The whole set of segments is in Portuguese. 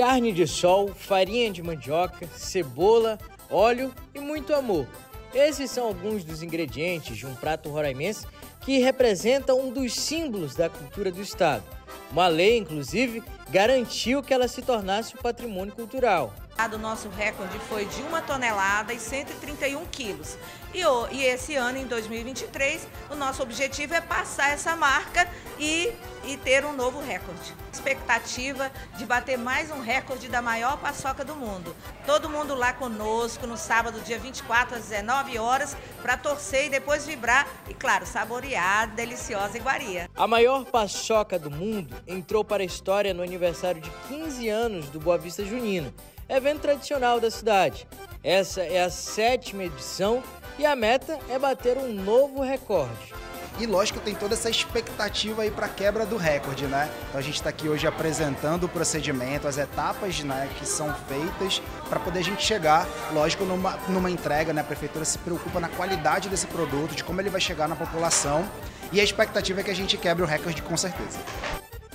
carne de sol, farinha de mandioca, cebola, óleo e muito amor. Esses são alguns dos ingredientes de um prato roraimense que representa um dos símbolos da cultura do estado. Uma lei, inclusive, garantiu que ela se tornasse patrimônio cultural. O nosso recorde foi de 1 tonelada e 131 quilos. E, e esse ano, em 2023, o nosso objetivo é passar essa marca e, e ter um novo recorde. Expectativa de bater mais um recorde da maior paçoca do mundo. Todo mundo lá conosco no sábado, dia 24, às 19 horas, para torcer e depois vibrar e, claro, saborear a deliciosa iguaria. A maior paçoca do mundo entrou para a história no aniversário de 15 anos do Boa Vista Junino, evento tradicional da cidade. Essa é a sétima edição e a meta é bater um novo recorde. E lógico, tem toda essa expectativa aí para quebra do recorde, né? Então a gente está aqui hoje apresentando o procedimento, as etapas né, que são feitas para poder a gente chegar, lógico, numa, numa entrega, né? A prefeitura se preocupa na qualidade desse produto, de como ele vai chegar na população e a expectativa é que a gente quebre o recorde com certeza.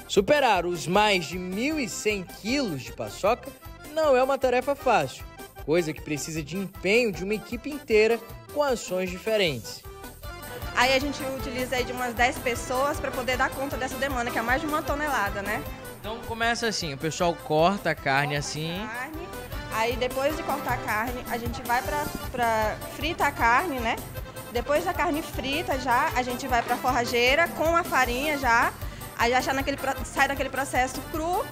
Superar os mais de 1.100 quilos de paçoca não é uma tarefa fácil, coisa que precisa de empenho de uma equipe inteira com ações diferentes. Aí a gente utiliza aí de umas 10 pessoas para poder dar conta dessa demanda, que é mais de uma tonelada, né? Então começa assim, o pessoal corta a carne corta assim. A carne, aí depois de cortar a carne, a gente vai para frita a carne, né? Depois da carne frita já, a gente vai para a forrageira com a farinha já. Aí já naquele, sai daquele processo cru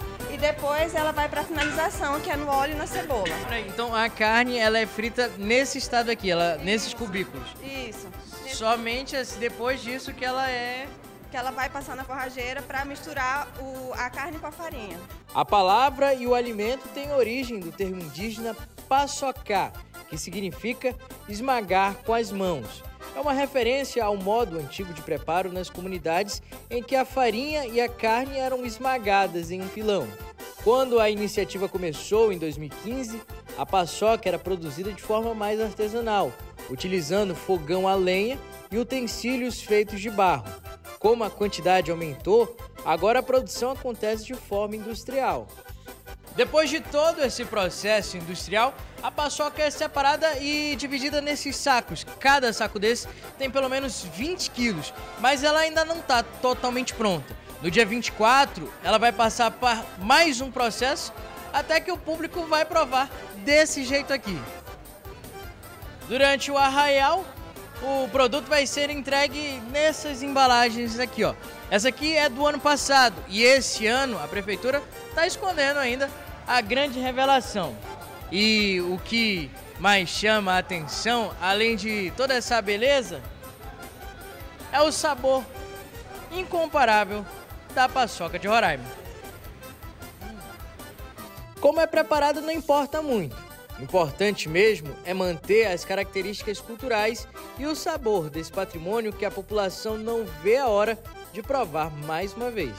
depois ela vai para finalização, que é no óleo e na cebola. Então a carne ela é frita nesse estado aqui, ela Isso. nesses cubículos. Isso. Somente depois disso que ela é que ela vai passar na forrageira para misturar o, a carne com a farinha. A palavra e o alimento têm origem do termo indígena paçocá, que significa esmagar com as mãos. É uma referência ao modo antigo de preparo nas comunidades em que a farinha e a carne eram esmagadas em um pilão. Quando a iniciativa começou em 2015, a paçoca era produzida de forma mais artesanal, utilizando fogão a lenha e utensílios feitos de barro. Como a quantidade aumentou, agora a produção acontece de forma industrial. Depois de todo esse processo industrial, a paçoca é separada e dividida nesses sacos. Cada saco desse tem pelo menos 20 quilos, mas ela ainda não está totalmente pronta. No dia 24, ela vai passar por mais um processo até que o público vai provar desse jeito aqui. Durante o arraial, o produto vai ser entregue nessas embalagens aqui, ó. Essa aqui é do ano passado e esse ano a prefeitura está escondendo ainda a grande revelação. E o que mais chama a atenção, além de toda essa beleza, é o sabor incomparável da paçoca de Roraima. Como é preparado não importa muito. Importante mesmo é manter as características culturais e o sabor desse patrimônio que a população não vê a hora de provar mais uma vez.